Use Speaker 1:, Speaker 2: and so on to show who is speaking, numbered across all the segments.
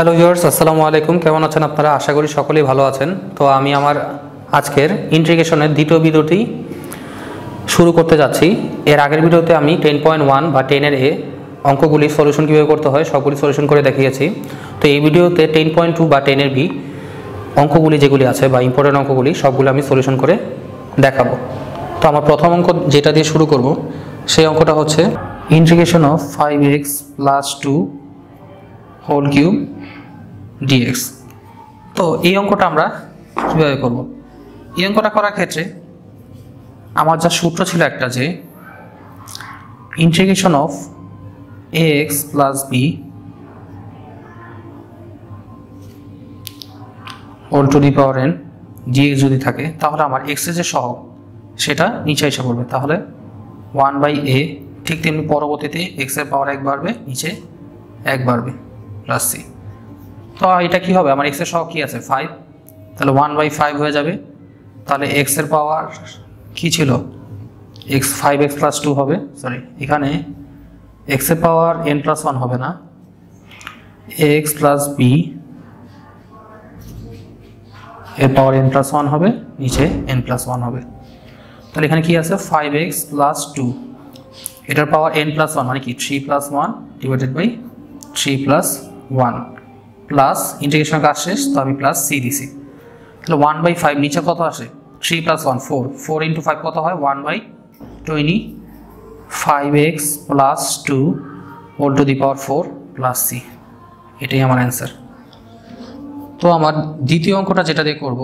Speaker 1: Hello years আসসালামু আলাইকুম। কেমন আছেন আপনারা? আশা করি সকলেই ভালো আছেন। তো আমি আমার আজকের ইন্টিগ্রেশনের দ্বিতীয় ভিডিওটি শুরু করতে যাচ্ছি। এর আগের ভিডিওতে আমি টেন পয়েন্ট ওয়ান বা টেনের এ অঙ্কগুলি সলিউশন কীভাবে করতে হয় সবগুলি সলিউশন করে দেখিয়েছি। তো এই ভিডিওতে টেন পয়েন্ট টু বা টেনের বি অঙ্কগুলি যেগুলি আছে বা ইম্পর্টেন্ট অঙ্কগুলি, সবগুলো আমি সলিউশন করে দেখাবো। তো আমার প্রথম অঙ্ক যেটা দিয়ে শুরু করব, সেই অঙ্কটা হচ্ছে integration of five x plus two whole cube dx তো এই অঙ্কটা আমরা কীভাবে করব? এই অঙ্কটা করার ক্ষেত্রে আমার যা সূত্র ছিল একটা যে integration of a x plus b whole to the power n dx যদি থাকে, তাহলে আমার এক্সের যে সহগ, সেটা নিচে এসে পড়বে। তাহলে ওয়ান বাই এ ঠিক তেমনি পরবর্তীতে এক্সের পাওয়ার এক বাড়বে, নিচে এক বাড়বে প্লাস সি তো এটা কি হবে? আমার এক্সের সহগ কি আছে? ফাইভ তাহলে ওয়ান বাই ফাইভ হয়ে যাবে। তাহলে এক্সের পাওয়ার কি ছিল? X five x plus two হবে। সরি এখানে এক্সের পাওয়ার এন প্লাস ওয়ান হবে না। এক্স প্লাস বি এর পাওয়ার এন প্লাস ওয়ান হবে। নিচে এন প্লাস ওয়ান হবে। তাহলে এখানে কি আছে? ফাইভ এক্স প্লাস টু এটার পাওয়ার এন প্লাস ওয়ান মানে কি? Three plus one divided by three plus one plus integration কাজ শেষ, তো আমি প্লাস সি দিছি। তাহলে ওয়ান বাই ফাইভ নিচে কত আসে? Three plus one four four into five কত হয়? One by twenty five x plus two whole to the power four plus C এটাই আমার অ্যান্সার তো আমার দ্বিতীয় অঙ্কটা যেটা দিয়ে করব,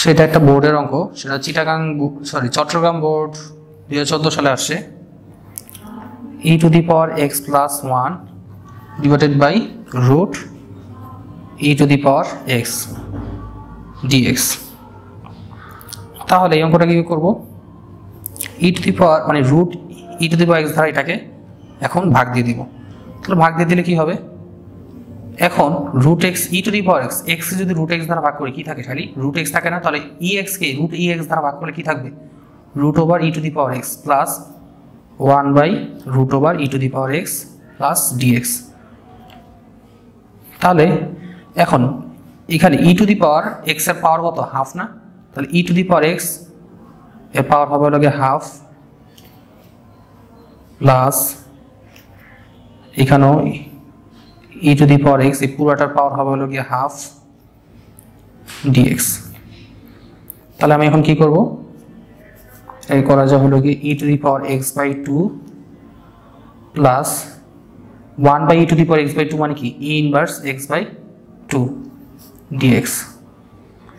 Speaker 1: সেটা একটা বোর্ডের অঙ্ক। সেটা চিটাগাং সরি চট্টগ্রাম বোর্ড দু হাজার চোদ্দ সালে আসছে। E to the power x plus 1 divided by root e to the power x dx তাহলে এই অঙ্কটা কি করব? e to the power মানে root e to the power x দ্বারা এটাকে এখন ভাগ দিয়ে দিব। তাহলে ভাগ দিয়ে দিলে কি হবে? এখন root x e to the power x x যদি রুট এক্স দ্বারা ভাগ করি, কি থাকে খালি রুট এক্স থাকে না, তাহলে ই এক্সকে রুট ই এক্স দ্বারা ভাগ করলে কি থাকবে? Root over e to the power x plus one by root over e to the power x plus dx তাহলে এখন এখানে ই টু দি পাওয়ার এক্সের পাওয়ার কত? হাফ না? তাহলে ই টু দি পাওয়ার এক্সের পাওয়ার হবে লগে হাফ প্লাস এখানেও ই টু দি পাওয়ার এক্স এই পুরোটার পাওয়ার হবে হলো গিয়ে হাফ ডিএক্স তাহলে আমি এখন কি করব? এই করা যায় হলো কি e to the power x by two plus one by e to the power x by two মানে কি? E inverse x by two dx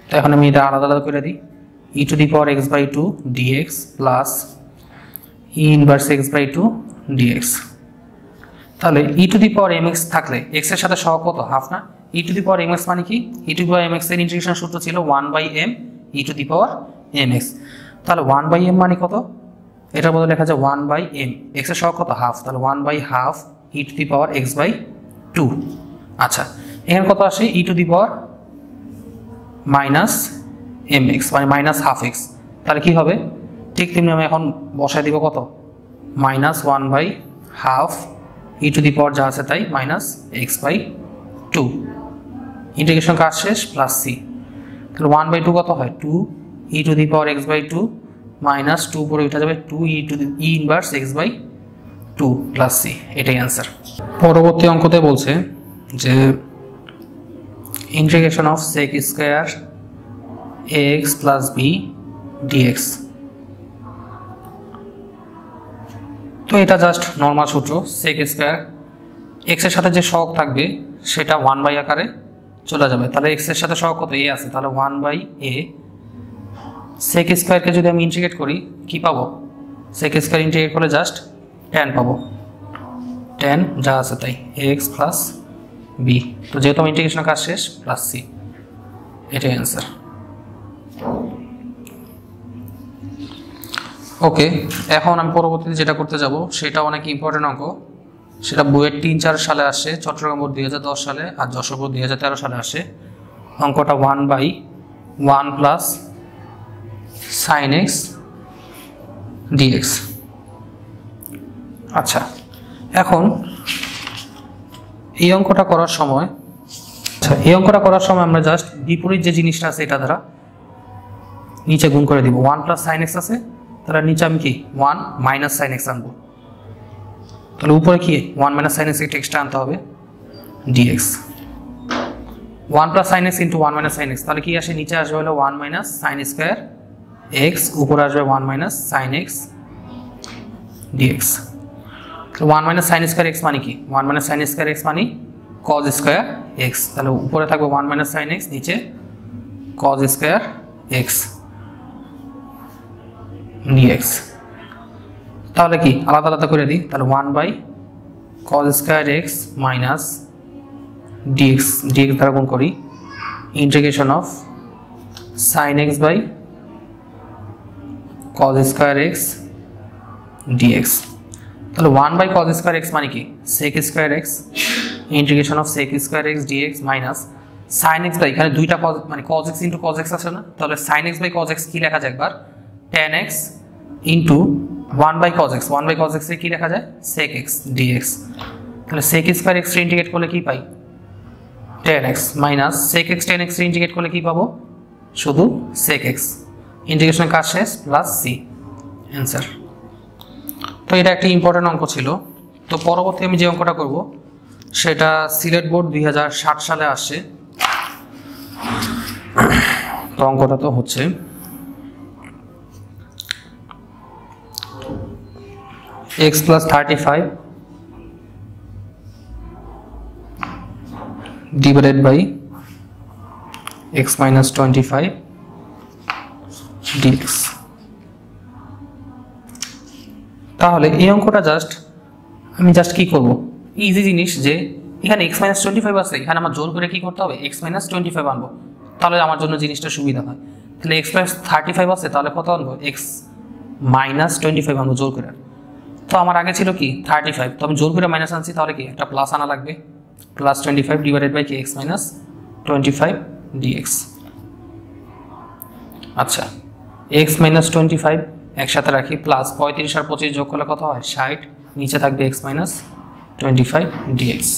Speaker 1: তো এখন আমি এটা আলাদা আলাদা করে দিই। E to the power x by two dx plus e inverse x by two dx তাহলে e to the power m x থাকলে এক্সের সাথে সহ কত? হাফ না? E to the power m x মানে কি? E to the power m এক্সের ইন্টিগ্রেশন সূত্র ছিল one by m e to the power m x তাহলে ওয়ান বাই এম মানে কত? এটার বদলে লেখা যায় ওয়ান বাই এম এক্সের সহ কত? হাফ তাহলে one by half e to the power x by two আচ্ছা এখানে কত আসে? E to the power minus m x মানে মাইনাস হাফ এক্স তাহলে কী হবে? ঠিক তেমনি আমি এখন বসায় দিব কত? Minus one by half e to the power যা আছে তাই minus x by two integration কাজ শেষ? প্লাস সি তাহলে ওয়ান বাই টু কত হয়? Two e to the power x by two minus two পরে উঠে যাবে two e to e inverse x by two plus C এটাই অ্যান্সার পরবর্তী অঙ্কতে বলছে যে integration of sec square A x plus B dx তো এটা জাস্ট নর্মাল সূত্র সেক স্কোয়ার এক্সের সাথে যে শখ থাকবে, সেটা ওয়ান বাই আকারে চলে যাবে। তাহলে এক্সের সাথে শখ কত? এ আছে। তাহলে ওয়ান বাই এ সেক স্কোয়ারকে যদি আমি ইন্টিগ্রেট করি, কি পাবো? সেক স্কোয়ার ইন্টিগ্রেট করলে জাস্ট টেন পাবো। টেন যা আছে তাই এক্স প্লাস বি তো যেহেতু আমার ইন্টিগ্রেশনের কাজ শেষ প্লাস সি এটাই অ্যান্সার ওকে এখন আমি পরবর্তীতে যেটা করতে যাব, সেটা অনেক ইম্পর্টেন্ট অঙ্ক। সেটা বইয়ের তিন চার সালে আসে, চট্টগ্রাম বোর্ড দুই হাজার দশ সালে আর যশোর বোর্ড দুই হাজার তেরো সালে আসে। অঙ্কটা one by one plus sine x dx আচ্ছা এখন এই অঙ্কটা করার সময় আচ্ছা এই অঙ্কটা করার সময় আমরা জাস্ট বিপরীত যে জিনিসটা আছে এটা দ্বারা নিচে গুণ করে দিব। ওয়ান প্লাস সাইন এক্স আছে, তাহলে নিচে আমি কি? ওয়ান মাইনাস সাইন এক্স আনব। তাহলে উপরে কি? ওয়ান মাইনাস সাইন এক্স একটা এক্সট্রা আনতে হবে dx one plus sine x into one minus sine x তাহলে কি আসে? নিচে আসবে হলো one minus sine square x উপরে আসবে one minus sine x dx one minus sine square x মানে কি? One minus sine square x মানে কজ স্কোয়ার এক্স তাহলে উপরে থাকবে ওয়ান মাইনাস সাইন এক্স নিচে কজ স্কোয়ার এক্স ডিএক্স তাহলে কি? আলাদা আলাদা করে দিই। তাহলে one by cos square x minus dx dx দ্বারা গুণ করি। Integration of sine x by cos square x dx তাহলে one by cos square x মানে কি? Sec square x integration of sec square x dx minus sine x by এখানে দুইটা cos মানে cos x into cos x আছে না? তাহলে sine x by cos x কী লেখা যায় একবার? Tan x into one by cos x one by cos এক্সে কী লেখা যায়? সেক এক্স ডিএক্স তাহলে সেক স্কোয়ার এক্স ইন্টিগ্রেট করলে কী পাই? Tan x minus sec x tan x integrate করলে কী পাবো? শুধু সেক এক্স ইন্টিগ্রেশনের কাজ শেষ প্লাস সি অ্যান্সার তো এটা একটা ইম্পর্টেন্ট অঙ্ক ছিল। তো পরবর্তী আমি যে অঙ্কটা করব, সেটা সিলেট বোর্ড দুই সালে আসছে তো অঙ্কটা তো হচ্ছে। X plus thirty five divided by x minus 25 dx তাহলে এই অঙ্কটা জাস্ট আমি জাস্ট কি করব? ইজি জিনিস যে, এখানে এক্স মাইনাস টোয়েন্টি ফাইভ আছে, এখানে আমার জোর করে কি করতে হবে? এক্স মাইনাস টোয়েন্টি ফাইভ আনব। তাহলে আমার জন্য জিনিসটা সুবিধা হয়। তাহলে এক্স প্লাস থার্টি ফাইভ আছে, তাহলে কত আনব? এক্স মাইনাস টোয়েন্টি ফাইভ আনব জোর করে। তো আমার আগে ছিল কি? থার্টি ফাইভ তো আমি জোর করে মাইনাস আনছি, তাহলে কি? একটা প্লাস আনা লাগবে। Plus twenty five divided by K x minus twenty five dx আচ্ছা। এক্স মাইনাস টোয়েন্টি ফাইভ একসাথে রাখি প্লাস পঁয়ত্রিশ আর পঁচিশ যোগ করলে কত হয়? ষাট। নিচে থাকবে x minus twenty five dx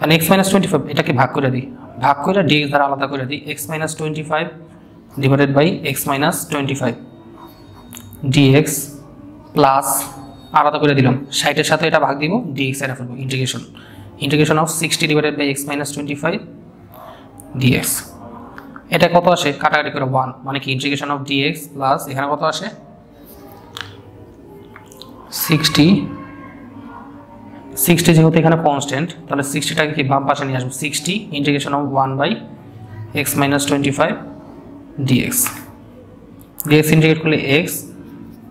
Speaker 1: মানে এক্স মাইনাস টোয়েন্টি ফাইভ এটাকে ভাগ করে দিই। ভাগ করে ডিএক্স দ্বারা আলাদা করে দিই। X minus twenty five divided by x minus twenty five dx plus আলাদা করে দিলাম। ষাটের সাথে এটা ভাগ দিব ডিএক্স এটা ফেলব integration integration of sixty divided by x minus twenty five dx এটা কত আসে? কাটাকাটি করে ওয়ান মানে কি? ইন্টিগ্রেশন অফ ডিএক্স প্লাস এখানে কত আসে? সিক্সটি সিক্সটি যেহেতু এখানে কনস্ট্যান্ট তাহলে সিক্সটিটাকে কি বাম পাশে নিয়ে আসব? Sixty integration of one by x minus twenty five dx dx integrate করলে এক্স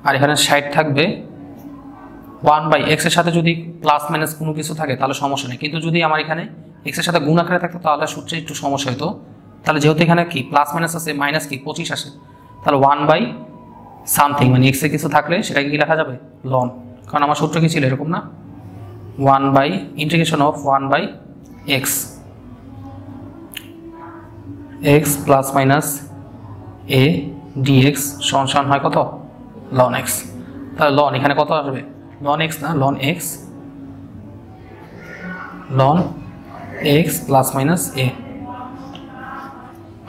Speaker 1: আর এখানে ষাট থাকবে। ওয়ান বাই এক্সের সাথে যদি প্লাস মাইনাস কোনো কিছু থাকে, তাহলে সমস্যা নেই। কিন্তু যদি আমার এখানে এক্সের সাথে গুণ আকারে থাকতো, তাহলে সূত্রে একটু সমস্যা হতো তাহলে যেহেতু এখানে কি? প্লাস মাইনাস আছে মাইনাস কি? পঁচিশ আসে। তাহলে ওয়ান বাই সামথিং মানে এক্সে কিছু থাকলে সেটাকে কি লেখা যাবে? লন কারণ আমার সূত্র কি ছিল? এরকম না? One by integration of one by x x plus minus A dx সমান সমান হয় কত? লন এক্স তাহলে লন এখানে কত আসবে? লন এক্স না? Ln x ln x plus minus A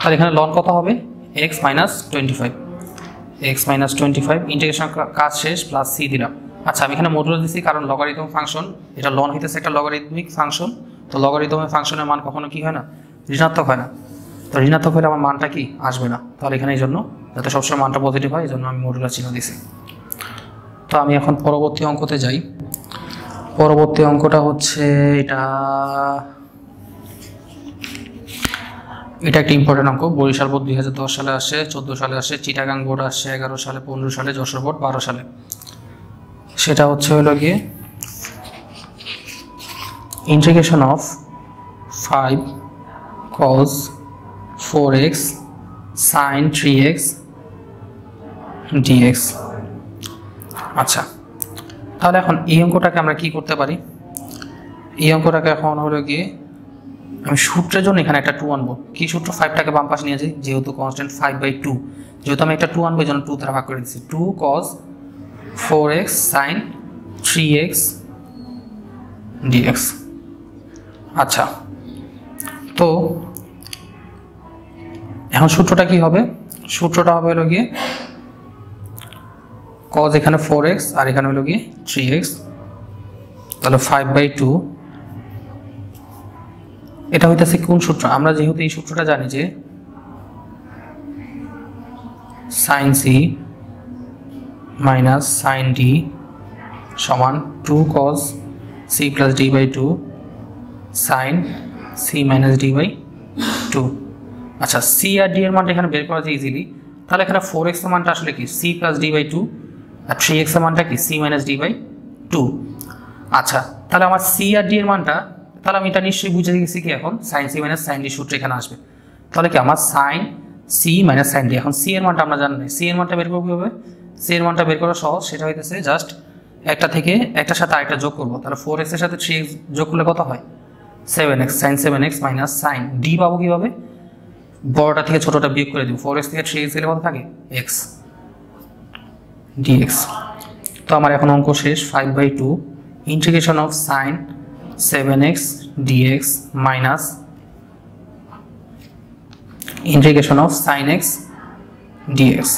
Speaker 1: তাহলে এখানে লন কত হবে? X minus twenty five x minus twenty five integration কাজ শেষ প্লাস সি দিলাম। আচ্ছা আমি এখানে মডুলার দিচ্ছি কারণ লগারিদম ফাংশন এটা লন হইতেছে একটা লগারিদমিক ফাংশন তো লগারিদমের ফাংশনের মান কখনো কি হয় না? ঋণাত্মক হয় না। তো ঋণাত্মক হলে আমার মানটা কি? আসবে না। তাহলে এখানে এই জন্য, যাতে সবসময় মানটা পজিটিভ হয়, এই জন্য আমি মডুলার চিহ্ন দিছি তো আমি এখন পরবর্তী অঙ্কতে যাই। পরবর্তী অঙ্কটা হচ্ছে এটা এটা একটা ইম্পর্টেন্ট অঙ্ক। বরিশাল বোর্ড দুই হাজার দশ সালে আসে, চোদ্দ সালে আসে, চিটাগাং বোর্ড আসছে এগারো সালে, পনেরো সালে, যশোর বোর্ড বারো সালে। সেটা হচ্ছে হলো গিয়ে integration of five cos four x sine three x dx আচ্ছা তাহলে এখন এই অঙ্কটাকে আমরা কি করতে পারি? এই অঙ্কটাকে এখন হলো গিয়ে আমি সূত্রের জন্য এখানে একটা টু আনব। কি সূত্র ফাইভটাকে বাম পাশে নিয়ে যেহেতু কনস্ট্যান্ট ফাইভ বাই টু যেহেতু আমি একটা টু আনব, এই জন্য টু দ্বারা ভাগ করে দিচ্ছি। Two cos four x sine three x dx আচ্ছা তো এখন সূত্রটা কি হবে? সূত্রটা হবে হলো গিয়ে কজ এখানে ফোর এক্স আর এখানে হলো গিয়ে থ্রি এক্স তাহলে ফাইভ বাই টু এটা হইতেছে কোন সূত্র? আমরা যেহেতু এই সূত্রটা জানি যে sine C minus sine D সমান two cos C plus D by two sine C minus D by two আচ্ছা সি আর ডি এর মানটা এখানে বের করা যায় ইজিলি তাহলে এখানে ফোর এক্স মানটা আসলে কি? C plus D by two R three এক্সের মানটা কি? C minus D by two আচ্ছা তাহলে আমার সি আর ডি এর মানটা তাহলে আমি এটা নিশ্চয়ই বুঝে গেছি কি এখন? Sine C minus sine D সূত্র এখানে আসবে। তাহলে কি আমার sine C minus sine D এখন সি এর মানটা আমরা জানি সি এর মানটা বের করব কীভাবে? সি এর মানটা বের করা সহজ, সেটা হইতেছে জাস্ট একটা থেকে একটার সাথে আরেকটা যোগ করব। তাহলে ফোর এক্সের সাথে থ্রি এক্স যোগ করলে কত হয়? Seven x sine seven x minus sine D পাবো কীভাবে? বড়টা থেকে ছোটটা বিয়োগ করে দিব। ফোর এক্স থেকে থ্রি এক্স গেলে কত থাকে? এক্স ডিএক্স তো আমার এখন অঙ্ক শেষ। Five by two integration of sine seven x dx minus integration of sine x dx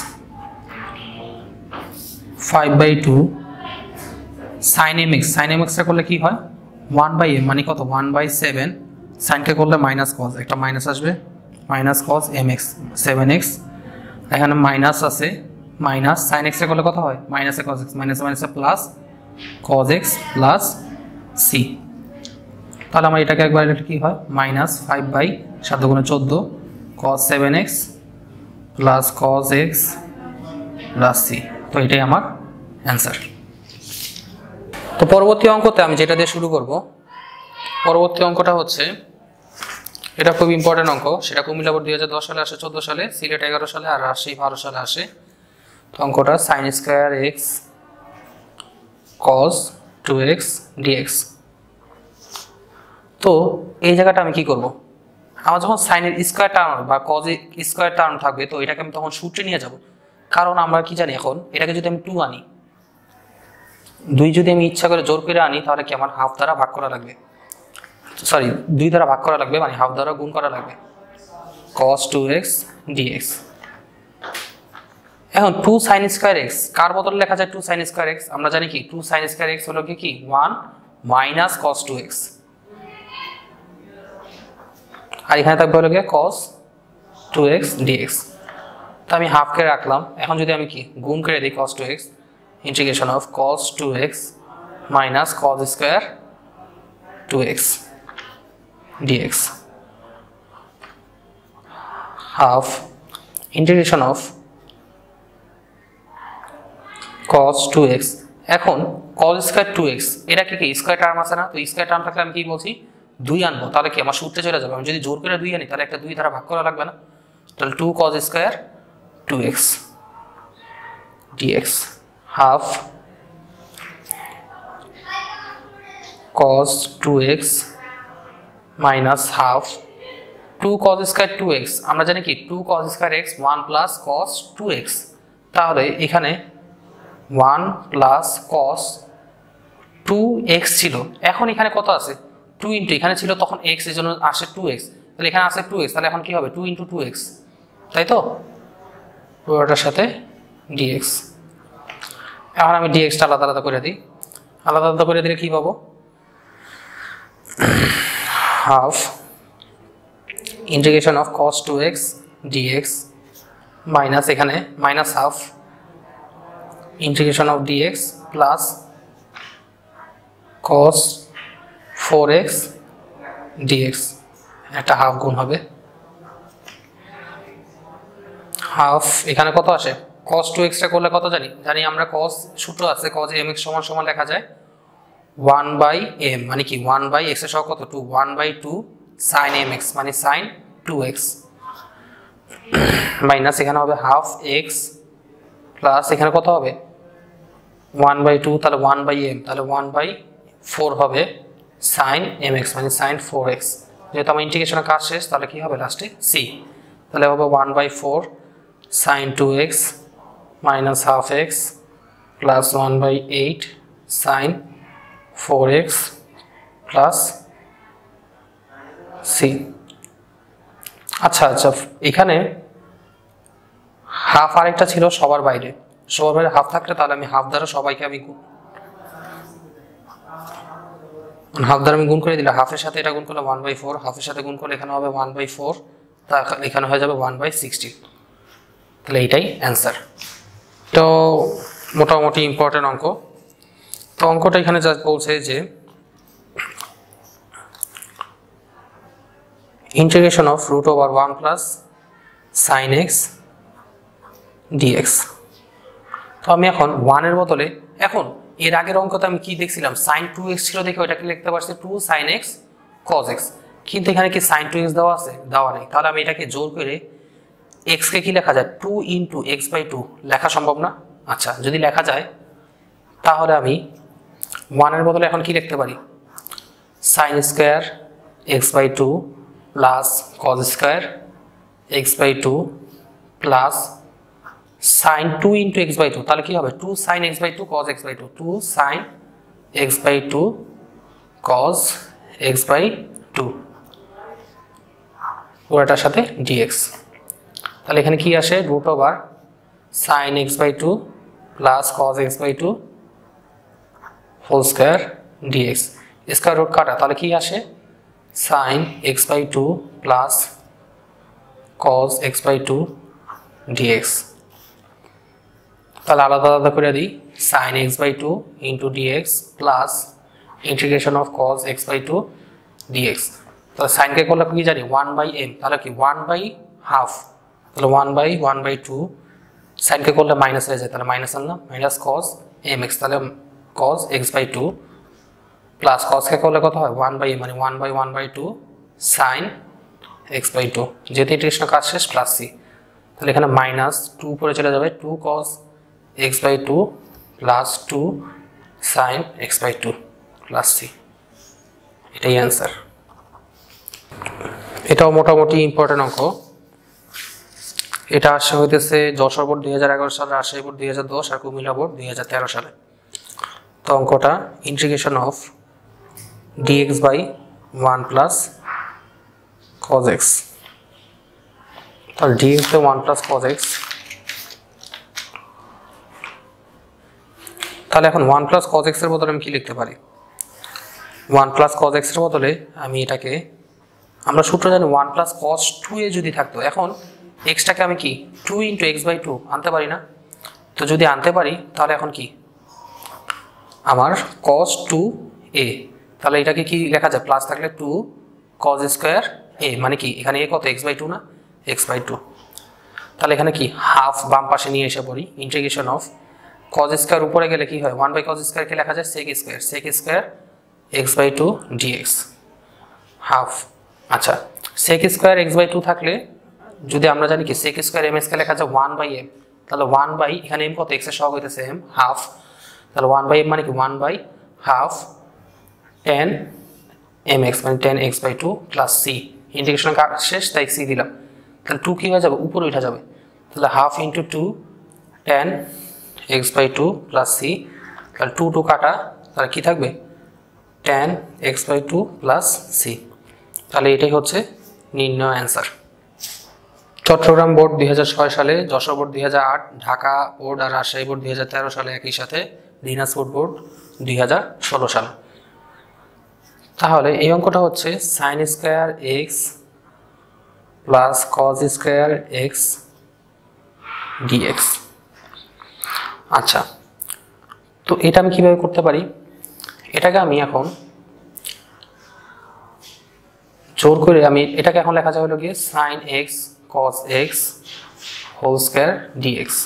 Speaker 1: five by two sine m x sine m করলে কি হয়? ওয়ান বাই এম মানে কত? ওয়ান বাই সেভেন সাইনকে করলে মাইনাস কজ একটা minus আসবে। Minus cos m x seven x এখানে মাইনাস আছে। মাইনাস সাইন এক্সে করলে কত হয়? মাইনাসে কজ এক্স মাইনাসে মাইনাসে plus cos x plus C তাহলে আমার এটাকে একবার, এটা কি হয়? মাইনাস ফাইভ বাই সাত গুণে চোদ্দ cos seven x plus cos x plus C তো এটাই আমার অ্যান্সার তো পরবর্তী অঙ্কতে আমি যেটা দিয়ে শুরু করব, পরবর্তী অঙ্কটা হচ্ছে, এটা খুব ইম্পর্টেন্ট অঙ্ক, সেটা কুমিল্লা বোর্ড দুই হাজার দশ সালে আসে, চোদ্দ সালে, সিলেট এগারো সালে, আর রাজশাহী বারো সালে আসে। তো অঙ্কটা sine square x cos two x dx তো এই জায়গাটা আমি কি করব? আমার যখন সাইনের স্কোয়ার টার্ম বা কজে স্কোয়ার টার্ম থাকবে, তো এটাকে আমি তখন সূত্রে নিয়ে যাব। কারণ আমরা কি জানি এখন, এটাকে যদি আমি টু আনি, দুই যদি আমি ইচ্ছা করে জোর করে আনি, তাহলে কি আমার হাফ দ্বারা ভাগ করা লাগবে? সরি দুই দ্বারা ভাগ করা লাগবে মানে হাফ দ্বারা গুণ করা লাগবে। কস টু এক্স ডিএক্স এখন টু সাইন স্কোয়ার এক্স কার বদলে লেখা যায় টু সাইন স্কোয়ার এক্স আমরা জানি কি টু সাইন স্কোয়ার এক্স হলো কি কি? One minus cos two x আর এখানে থাকবে হলো গিয়ে কস টু এক্স ডিএক্স তো আমি হাফকে রাখলাম। এখন যদি আমি কি? গুণ করে দিই cos two x integration of integration of cos 2x minus cos square 2x dx half, integration of cos 2x এখন cos স্কয়ার 2x এটা কি কি? স্কয়ার টার্ম আছে না? তো স্কয়ার টার্ম থাকলে আমি কি বলছি? দুই আনব, তাহলে কি? আমার সূত্রে চলে যাবে। আমি যদি জোর করে দুই আনি, তাহলে একটা দুই দ্বারা ভাগ করা লাগবে না। তাহলে two cos square 2x dx half cos 2x minus half 2 cos square 2x আমরা জানি কি? 2 cos square x 1 plus cos 2x তাহলে এখানে 1 প্লাস cos 2x ছিল। এখন এখানে কত আছে? 2 ইন্টু এখানে ছিল তখন x এর জন্য আসে টু এক্স তাহলে এখানে আসে টু এক্স তাহলে এখন কি হবে? টু ইন্টু টু এক্স তাই তো? পুরোটার সাথে dx এখন আমি ডিএক্সটা আলাদা আলাদা করে দিই। আলাদা আলাদা করে দিলে কী পাবো? Half integration of cos two x dx minus এখানে minus half integration of dx plus cos four x dx একটা হাফ গুণ হবে। হাফ এখানে কত আসে? cos 2 এক্সট্রা করলে কত জানি? জানি আমরা cos সূত্র আছে, cos এম এক্স সমান সমান লেখা যায় 1 বাই এম মানে কি? 1 বাই এক্সের সহ কত? 2 1 বাই 2 sin এম এক্স মানে sin 2 এক্স মাইনাস এখানে হবে হাফ এক্স প্লাস এখানে কত হবে? 1 বাই 2 তাহলে 1 বাই এম তাহলে 1 বাই 4 হবে। Sin এম এক্স মানে sin 4 এক্স। যেহেতু আমার ইন্টিগ্রেশনের কাজ শেষ, তাহলে কি হবে লাস্টে সি তাহলে হবে 1 বাই 4 sin 2x minus half x plus 1 by 8 sin 4x plus C আচ্ছা আচ্ছা এখানে হাফ আরেকটা ছিল সবার বাইরে। সবার বাইরে হাফ থাকলে তাহলে আমি হাফ দ্বারা সবাইকে আমি গুণ হাফ দ্বারা আমি গুণ করে দিলাম, হাফের সাথে এটা গুণ করলে ওয়ান বাই ফোর হাফের সাথে গুণ করলে এখানে হবে ওয়ান বাই ফোর তা এখানে হয়ে যাবে ওয়ান বাই সিক্সটি তাহলে এইটাই অ্যান্সার তো মোটামুটি ইম্পর্টেন্ট অঙ্ক। তো অঙ্কটা এখানে যা বলছে যে integration of root over one plus sine x dx তো আমি এখন ওয়ানের বদলে, এখন এর আগের অঙ্কতে আমি কি দেখছিলাম? সাইন টু এক্স ছিল দেখে ওইটাকে লিখতে পারছি two sine x cos x কিন্তু এখানে কি সাইন টু এক্স দেওয়া আছে? দেওয়া নেই। তাহলে আমি এটাকে জোর করে এক্সকে কি লেখা যায়? Two into x by two লেখা সম্ভব না? আচ্ছা যদি লেখা যায়, তাহলে আমি ওয়ানের বদলে এখন কি লিখতে পারি? Sine square x by two plus cos square x by two plus sine two into x by two তাহলে কি হবে? Two sine x by two cos x by two two sine x by two cos x by two ওটার সাথে dx তাহলে এখানে কি আসে? Root over sine x by two plus cos x by two whole square dx square root কাটা, তাহলে কি আসে? Sine x by two plus cos x by two dx তাহলে আলাদা আলাদা করে দিই। Sine x by two into dx plus integration of cos x by two dx তাহলে সাইনকে করলে কি জানি? ওয়ান বাই এম তাহলে কি? ওয়ান বাই হাফ তাহলে one by one by two সাইনকে করলে মাইনাস হয়ে যায়। তাহলে মাইনাস আনলাম মাইনাস কজ এম এক্স তাহলে cos x by two plus কজকে করলে কত হয়? ওয়ান বাই মানে one by one by two sine x by two যেহেতু ইন্টিগ্রেশনের কাজ শেষ প্লাস সি তাহলে এখানে মাইনাস টু পরে চলে যাবে। Two cos x by two plus two sine x by two plus c এটাই অ্যান্সার এটাও মোটামুটি ইম্পর্টেন্ট অঙ্ক। এটা আসে হইতেছে যশোর বোর্ড দুই হাজার এগারো সালে রাজশাহী বোর্ড দুই হাজার দশ আর কুমিল্লা বোর্ড দুই হাজার তেরো সালে। তো অঙ্কটা integration of d x by one plus cos x তাহলে d x by one plus cos x তাহলে এখন ওয়ান প্লাস কজ এক্সের বদলে আমি কি লিখতে পারি? ওয়ান প্লাস কজ এক্সের বদলে আমি এটাকে, আমরা সূত্র জানি one plus cos two a যদি থাকতো, এখন এক্সটাকে আমি কি two into x by two আনতে পারি না? তো যদি আনতে পারি, তাহলে এখন কি? আমার কজ টু এ তাহলে এটাকে কি লেখা যায়? প্লাস থাকলে টু কজ স্কোয়ার এ মানে কি, এখানে এ কত? এক্স বাই টু না? এক্স বাই টু তাহলে এখানে কি হাফ বাম পাশে নিয়ে এসে পড়ি ইন্টিগ্রেশন অফ কজ স্কোয়ার উপরে গেলে কি হয়? ওয়ান বাই কজ স্কোয়ারকে লেখা যায়? Sec square sec square x by two d x half আচ্ছা sec square x by two থাকলে যদি আমরা জানি কি সেক স্কোয়ার এম এসকে লেখা যায় ওয়ান বাই এম তাহলে ওয়ান বাই এখানে এম কত? এক্সের সহগ হইতেছে এম হাফ তাহলে ওয়ান বাই এম মানে কি? One by half tan m x মানে tan x by two plus c integration শেষ? তাই সি দিলাম। তাহলে টু কী হয়ে যাবে? উপরে উঠে যাবে। তাহলে half into two tan x by two plus c তাহলে টু টু কাটা, তাহলে কী থাকবে? Tan x by two plus c তাহলে এটাই হচ্ছে নির্ণয় অ্যান্সার চট্টগ্রাম বোর্ড দুই হাজার ছয় সালে, যশোর বোর্ড দুই হাজার আট, ঢাকা বোর্ড আর রাজশাহী বোর্ড দুই হাজার তেরো সালে একই সাথে, দিনাজপুর বোর্ড দুই সালে। তাহলে এই অঙ্কটা হচ্ছে sine square x plus cos square x d x আচ্ছা তো এটা আমি কীভাবে করতে পারি? এটাকে আমি এখন জোর করে আমি, এটাকে এখন লেখা হলো গিয়ে sine x cos x whole square d x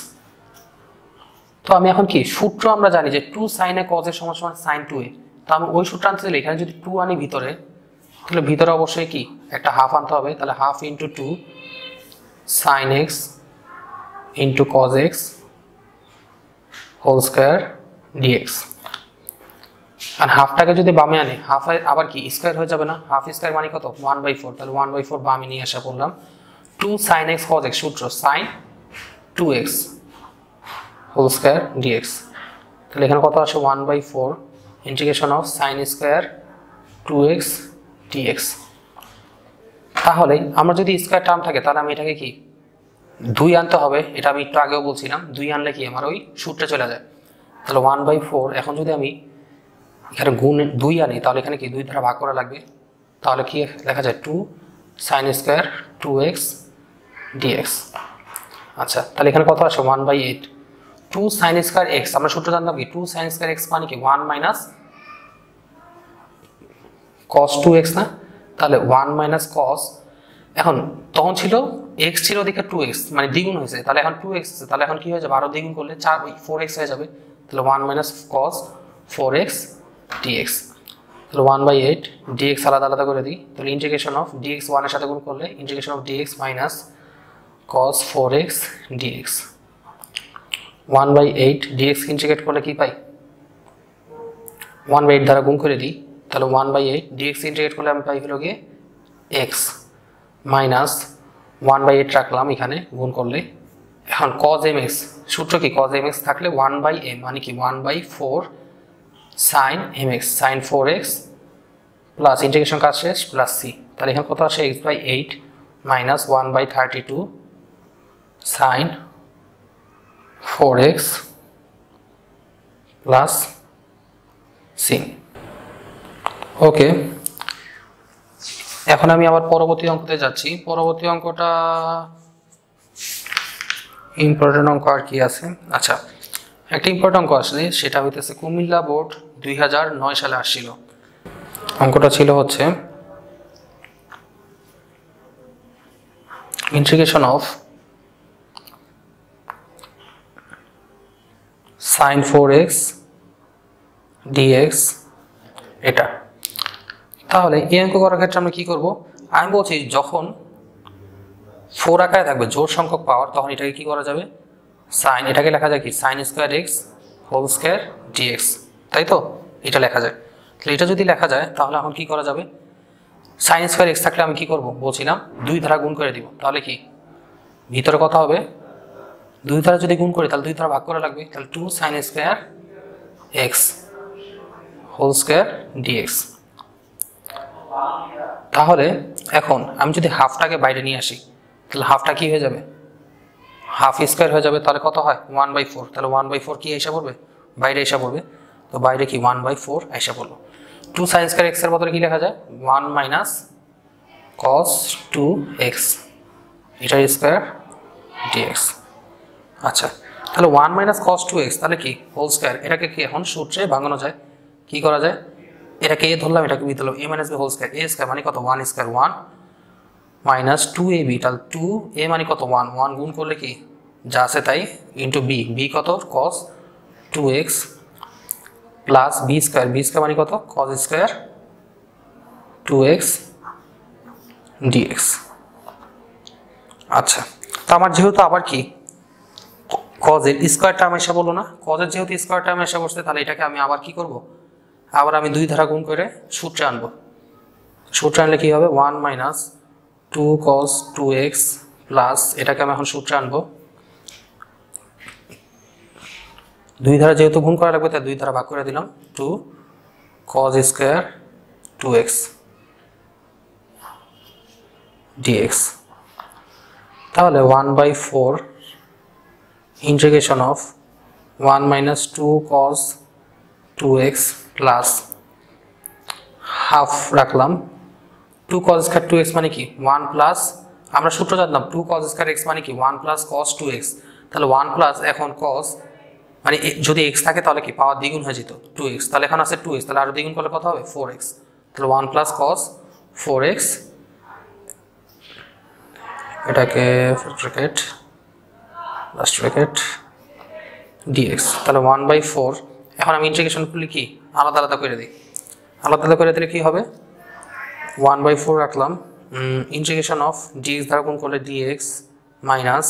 Speaker 1: তো আমি এখন কি, সূত্র আমরা জানি যে টু সাইন এ কজ এর সমান সমান সাইন টু এ তো আমি ওই সূত্র আনতে দিলে এখানে যদি টু আনি ভিতরে, তাহলে ভিতরে অবশ্যই কি, একটা হাফ আনতে হবে, তাহলে half into two sine x into cos x whole square d x আর হাফটাকে যদি বামে আনে হাফ আবার কি? স্কোয়ার হয়ে যাবে না। হাফ স্কোয়ার মানে কত? ওয়ান বাই ফোর তাহলে ওয়ান বাই ফোর বামে নিয়ে আসা করলাম two sine x cos x সূত্র sine two x whole square d x তাহলে এখানে কত আসে? One by four integration of sine square two x d x তাহলে আমরা যদি স্কোয়ার টার্ম থাকে, তাহলে আমি এটাকে কি? দুই আনতে হবে, এটা আমি একটু আগেও বলছিলাম। দুই আনলে কি আমার ওই সূত্রে চলে যায়? তাহলে ওয়ান বাই ফোর এখন যদি আমি এখানে গুণ দুই আনি, তাহলে এখানে কি দুই দ্বারা ভাগ করা লাগবে? তাহলে কি লেখা যায়? Two sine square two x d x আচ্ছা তাহলে এখানে কত আছে one by eight two sine square x আমরা সূত্র জানতাম কি? টু সাইন স্কোয়ার এক্স মানে কি? One minus cos two x না? তাহলে ওয়ান মাইনাস কস এখন তখন ছিল এক্স ছিল ওদিকে টু এক্স মানে দ্বিগুণ হয়েছে। তাহলে এখন টু এক্স আছে। তাহলে এখন কি হয়ে যাবে? আরও দ্বিগুণ করলে চার, ওই ফোর এক্স হয়ে যাবে। তাহলে one minus cos four x d x তাহলে one by eight d x আলাদা আলাদা করে দিই। তাহলে ইন্টিগ্রেশন অফ ডিএক্স ওয়ানের সাথে গুণ করলে integration of d x minus cos four x d x one by eight d x integrate করলে কি পাই? ওয়ান বাই এইট দ্বারা গুণ করে দিই। তাহলে one by eight d x integrate করলে আমি পাই হলো গিয়ে x minus one by eight রাখলাম এখানে, গুণ করলে। এখন কজ এম এক্স সূত্র কি? কজ এম এক্স থাকলে ওয়ান বাই এম মানে কি? One by four sine m x sine four x plus integration কাজ শেষ প্লাস সি তাহলে এখানে কত আসে? X by eight minus one by thirty two sine four x plus c okay এখন আমি আবার পরবর্তী অঙ্কতে যাচ্ছি। পরবর্তী অঙ্কটা ইম্পর্টেন্ট অঙ্ক আর কি আছে? আচ্ছা একটা ইম্পর্টেন্ট অঙ্ক আসলে সেটা হইতেছে কুমিল্লা বোর্ড দুই হাজার নয় সালে আসছিল। অঙ্কটা ছিল হচ্ছে integration of sine four x d x এটা। তাহলে এই অঙ্ক করার ক্ষেত্রে আমরা কি করব? আমি বলছি যখন ফোর আকারে থাকবে জোর সংখ্যক পাওয়ার, তখন এটাকে কি করা যাবে? সাইন এটাকে লেখা যায় কি? Sine square x whole square d x তাই তো? এটা লেখা যায়। তাহলে এটা যদি লেখা যায়, তাহলে এখন কি করা যাবে? সাইন স্কোয়ার এক্স থাকলে আমি কি করব? বলছিলাম দুই ধারা গুণ করে দিব। তাহলে কি? ভিতরে কথা হবে? দুই ধারা যদি গুণ করি, তাহলে দুই ধারা ভাগ করা লাগবে। তাহলে two sine square x whole square d x তাহলে এখন আমি যদি হাফটাকে বাইরে নিয়ে আসি, তাহলে হাফটা কি হয়ে যাবে? হাফ স্কোয়ার হয়ে যাবে, তাহলে কত হয়? ওয়ান বাই ফোর তাহলে ওয়ান বাই ফোর কি এসে পড়বে? বাইরে এসে পড়বে। তো বাইরে কি? ওয়ান বাই ফোর এসে পড়ল। টু সাইন স্কোয়ার এক্সের বদলে কি লেখা যায়? One minus cos two x এটার স্কোয়ার ডিএক্স আচ্ছা তাহলে one minus cos two x তাহলে কি? হোল স্কোয়ার এটাকে কি এখন সূত্রে ভাঙানো যায়? কি করা যায়? এটাকে এ ধরলাম, এটাকে বি ধরলাম a minus b whole square a square মানে কত? One square one minus two a b তাহলে টু এ মানে কত? ওয়ান ওয়ান গুণ করলে কি? যা আছে তাই ইন্টু বি বি কত? Cos two x plus b square b square মানে কত? Cos square two x d x আচ্ছা তো আমার যেহেতু আবার কি? কজের স্কোয়ার টার্ম এসে বলো না? কজের যেহেতু স্কোয়ার টার্ম এসে বসছে, তাহলে এটাকে আমি আবার কি করব? আবার আমি দুই ধারা গুণ করে সূত্রে আনব। সূত্রে আনলে কি হবে? One minus two cos two x plus এটাকে আমি এখন সূত্রে আনব। দুই ধারা যেহেতু গুণ করা লাগবে, তাই দুই ধারা ভাগ করে দিলাম। Two cos square two x d x তাহলে one by four integration of one minus two cos two x plus half রাখলাম। Two cos square two x মানে কি? ওয়ান প্লাস আমরা সূত্র জানতাম টু কস স্কোয়ার এক্স মানে কি? One plus cos two x তাহলে ওয়ান প্লাস এখন কস মানে যদি এক্স থাকে তাহলে কি? পাওয়ার দ্বিগুণ হয়ে যেত টু এক্স তাহলে এখন আছে টু এক্স তাহলে আরও দ্বিগুণ করলে কত হবে? ফোর এক্স তাহলে one plus cos four x এটাকে bracket last bracket d x তাহলে ওয়ান বাই ফোর এখন আমি ইন্টিগ্রেশন করলে কি? আলাদা আলাদা করে দিই। আলাদা আলাদা করে দিলে কি হবে? ওয়ান বাই ফোর রাখলাম। ইন্টিগ্রেশন অফ ডিএক্স দ্বারা গুণ করলে d x minus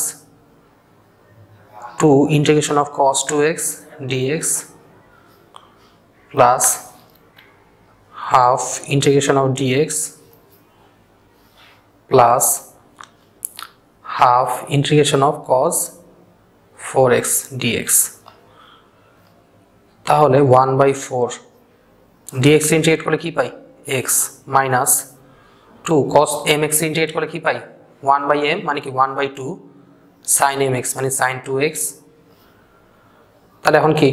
Speaker 1: two integration of cos two x d x plus half integration of d x plus half integration of cos four x d x তাহলে one by four. D x integrate করলে কি পাই? X minus two cos m x integrate করলে কি পাই? One by m মানে কি one by two sine m x মানে sine two x তাহলে এখন কি?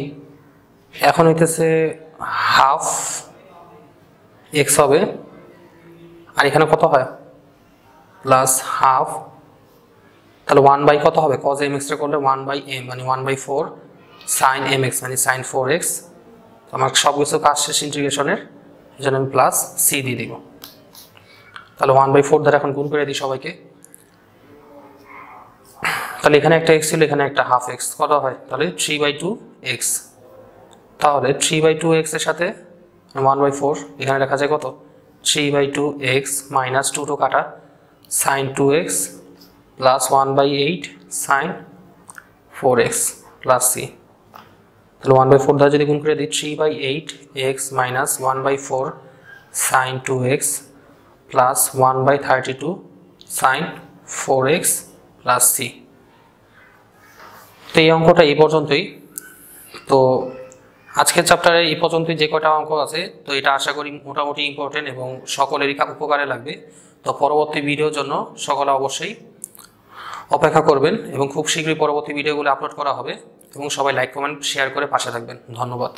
Speaker 1: এখন হইতেছে হাফ এক্স হবে। আর এখানে কত হয়? প্লাস হাফ তাহলে ওয়ান বাই কত হবে? কজ এম এক্সটা করলে ওয়ান বাই এম মানে one by four sine m x মানে সাইন ফোর এক্স। আমার সব কিছু কাজ শেষ ইন্টিগ্রেশনের এই জন্য আমি প্লাস সি দিয়ে দিব। তাহলে ওয়ান বাই ফোর দ্বারা এখন গুণ করে দিই সবাইকে। তাহলে এখানে একটা এক্স ছিল, এখানে একটা হাফ এক্স কত হয়? তাহলে থ্রি বাই টু এক্স তাহলে থ্রি বাই টু এক্সের সাথে ওয়ান বাই ফোর এখানে লেখা যায় কত? Three by two x minus two two কাটা sine two x plus one by eight sine four x plus c তাহলে ওয়ান বাই ফোর দ্বারা যদি গুণ করে দিই three by eight x minus one by four sine two x plus one by thirty two sine four x plus c তো এই অঙ্কটা এই পর্যন্তই। তো আজকের চ্যাপ্টারে এই পর্যন্তই যে কটা অঙ্ক আছে, তো এটা আশা করি মোটামুটি ইম্পর্টেন্ট এবং সকলেরই উপকারে লাগবে। তো পরবর্তী ভিডিওর জন্য সকলে অবশ্যই অপেক্ষা করবেন এবং খুব শীঘ্রই পরবর্তী ভিডিওগুলো আপলোড করা হবে। এবং সবাই লাইক কমেন্ট শেয়ার করে পাশে থাকবেন। ধন্যবাদ।